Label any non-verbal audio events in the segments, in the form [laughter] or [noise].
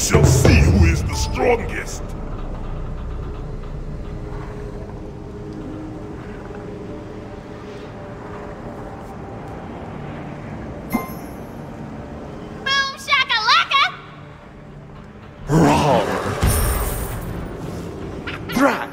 shall see who is the strongest. Boom shakalaka! Roar! Drat!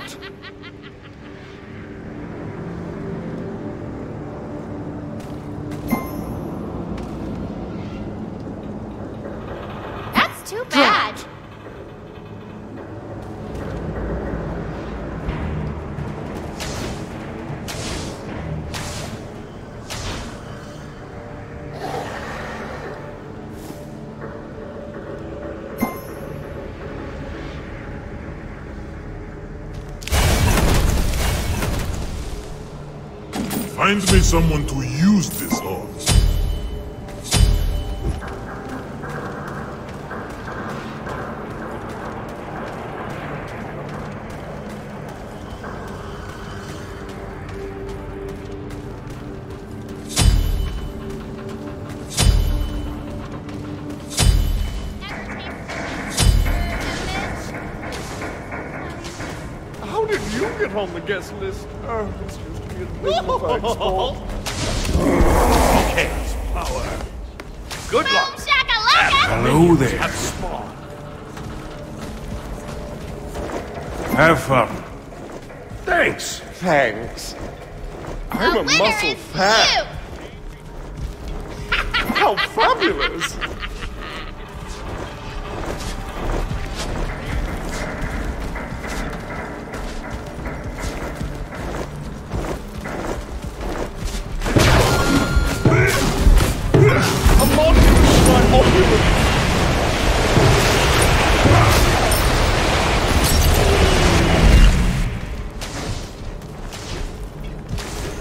Find me someone to use this on. How did you get on the guest list? Oh, this used to be a dignified sport. Chaos power. Good Boom luck. Hello there. Have. Have fun. Thanks. Thanks. I'm The a muscle is fat. [laughs] How fabulous!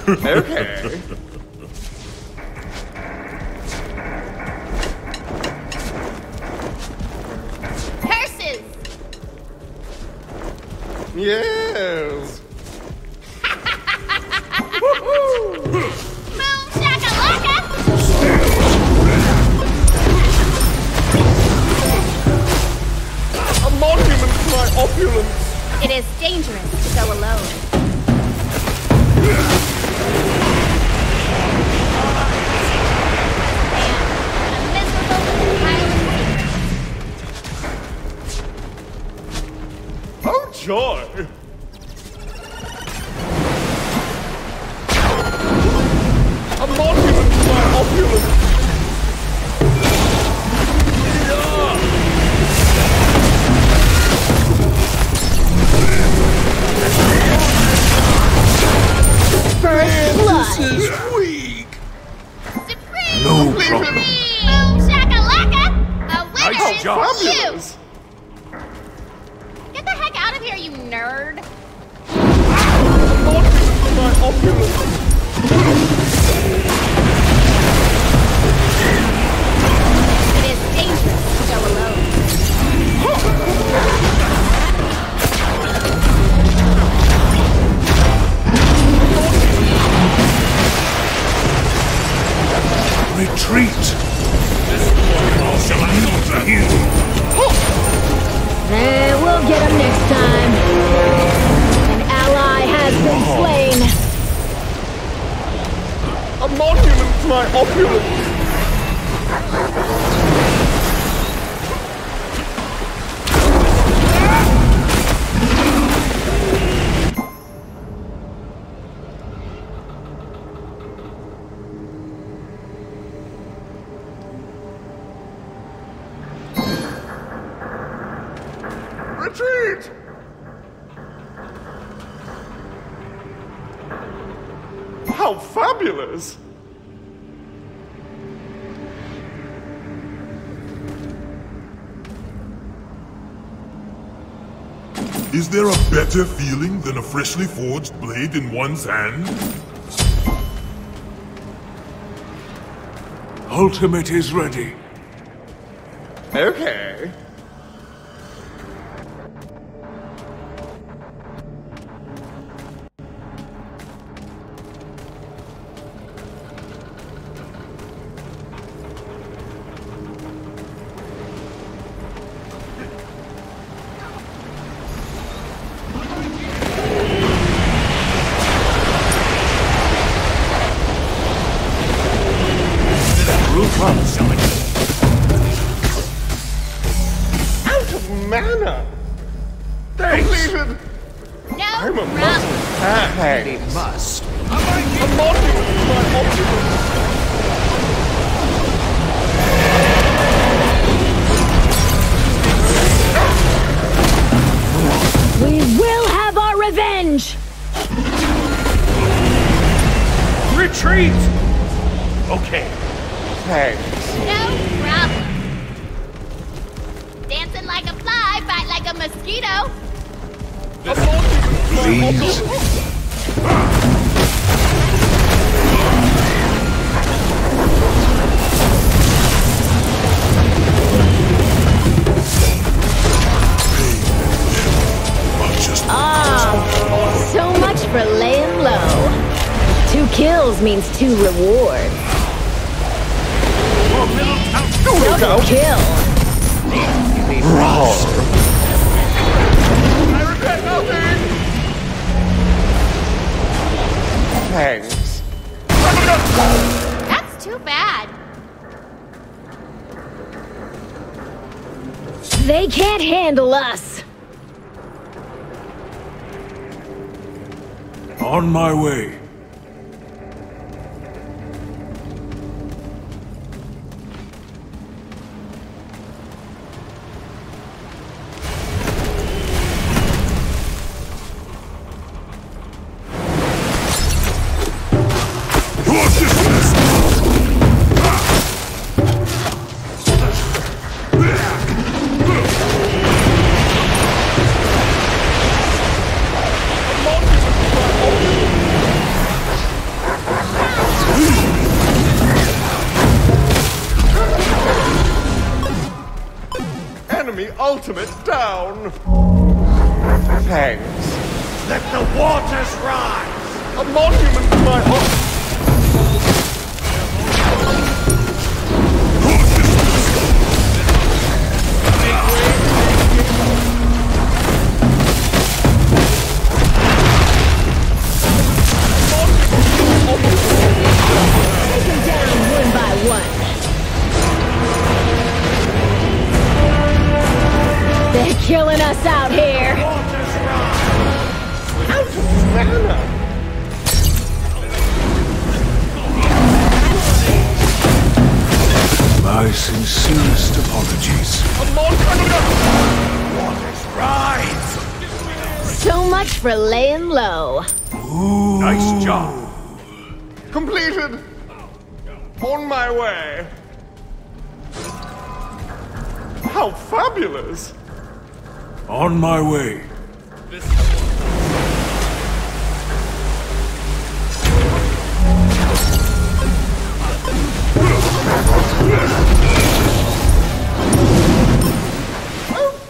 Okay. Curses! Yes. Winner Nice is job. you! Get the heck out of here, you nerd! A monument to my opulence! It is dangerous to go alone. Retreat. Shall I not you? Eh, we'll get him next time. Fabulous! Is there a better feeling than a freshly forged blade in one's hand? Ultimate is ready. Okay. Retreat! Okay. Thanks. No problem. Dancing like a fly, fight like a mosquito. A monument to my Please. Ah, so much for laying low. Two kills means two rewards. Double kill. I regret nothing! Thanks. That's too bad. They can't handle us. On my way. Thanks. Let the waters rise! A monument to my op- Take them down one by one. They're killing us out here. Sincerest apologies. A monument! Rise! So much for laying low. Nice job. Completed! On my way! How fabulous! On my way.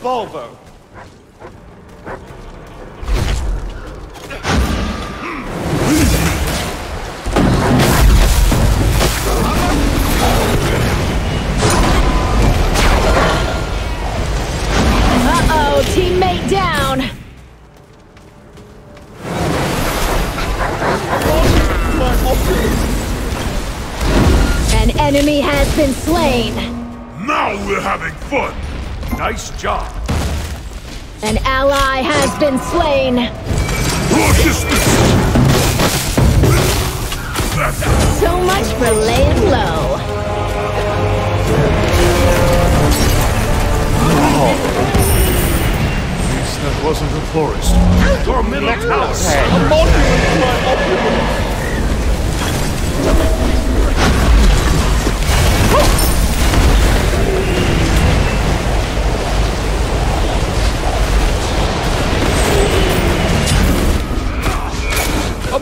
Volvo! Uh-oh, teammate down. An enemy has been slain. Now we're having fun! Nice job. An ally has been slain. Your distance! That's So much for laying low. At least that wasn't a forest. Your middle tower. A monument to my opulence!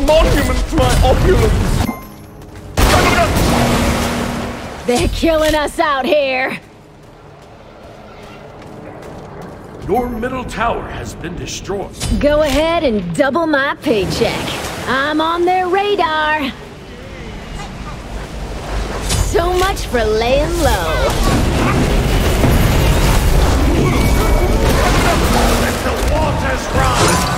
Monument to my opulence! They're killing us out here. Your middle tower has been destroyed. Go ahead and double my paycheck. I'm on their radar. So much for laying low. The waters rise!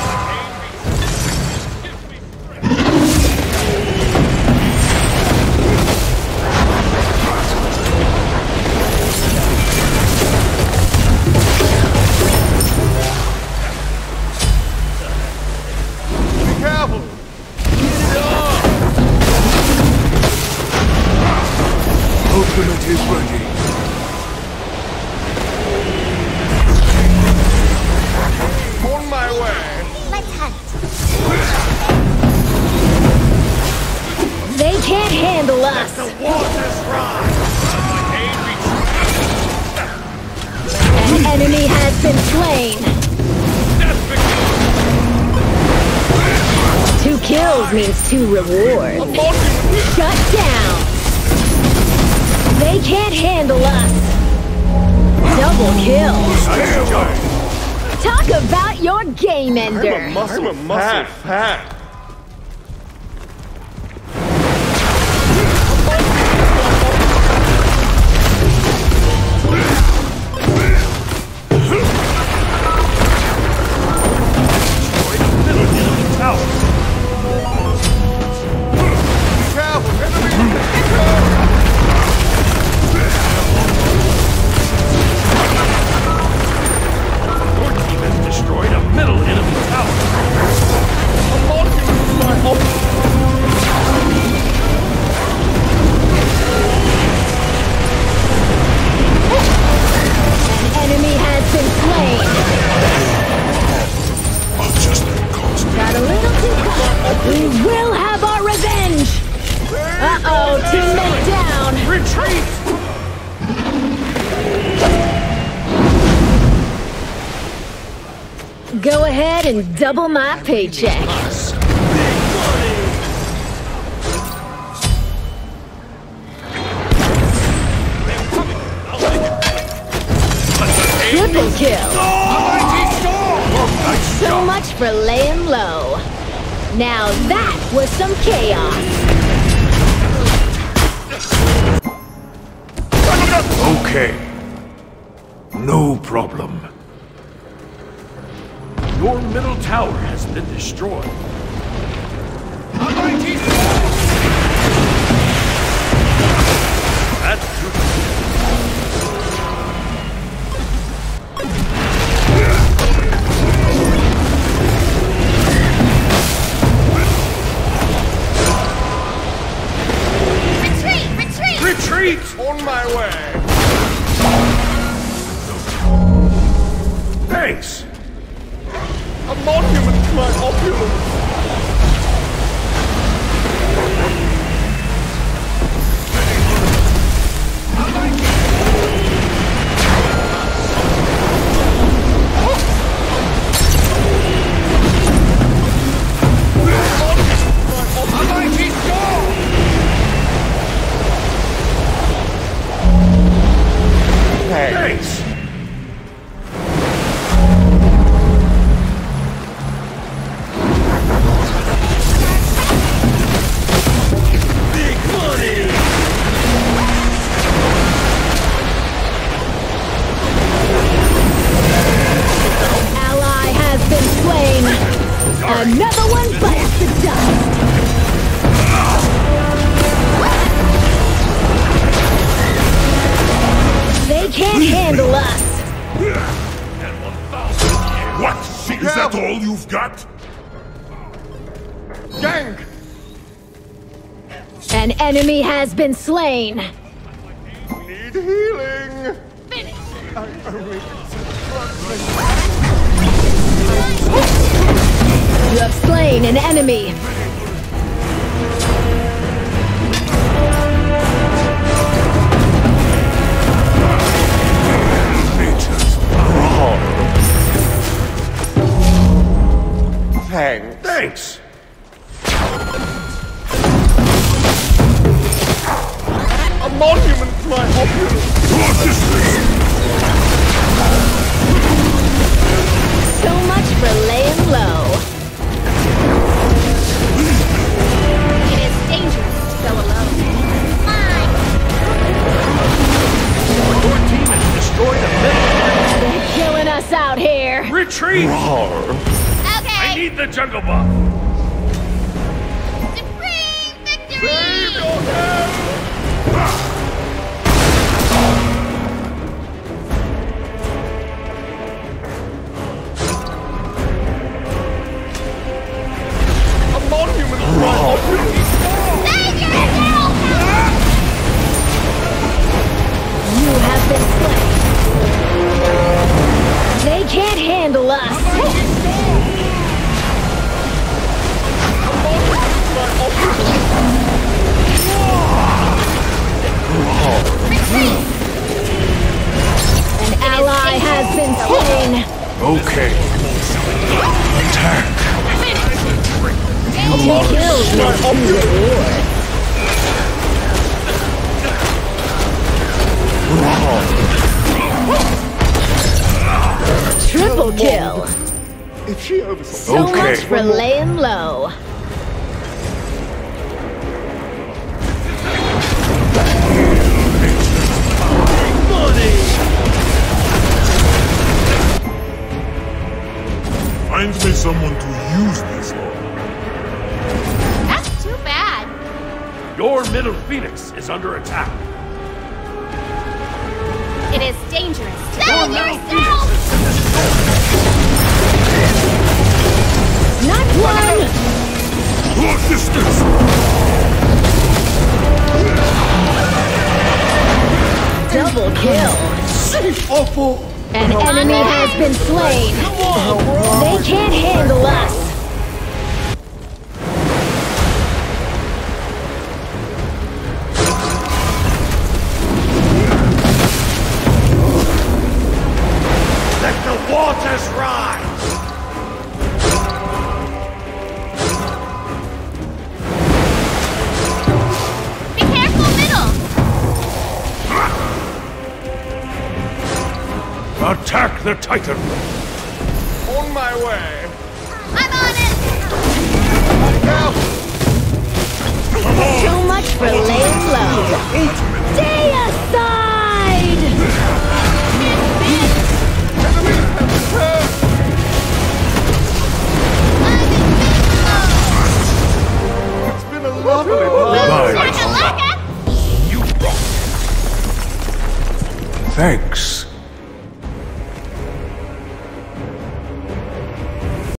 Kills means two rewards. Shut down. They can't handle us. Double kill. Talk about your game ender. I'm a muscle I'm a pack. Careful, Go ahead and double my paycheck. Triple kill. So much for laying low. Now that was some chaos. Okay. No problem. Your middle tower has been destroyed. Enemy has been slain. Need healing! You have slain an enemy. Nature's Thanks. Monument to my opulence. Toward this way. So much for laying low. It is dangerous to go alone. Mine! Your team has destroyed a middle They're killing us out here. Retreat! I Okay! need the jungle buff! Supreme victory! A monument Triple kill. If she So Okay. much for laying low. Find me someone to use this Your middle phoenix is under attack. It is dangerous. Save yourself! Not one. Your distance! Double kill. awful. An enemy has been slain. They can't handle us. Attack the Titan! On my way. I'm on it. So much for laying low. Stay aside! It's been a lovely party. Shakalaka! You rock! Thanks.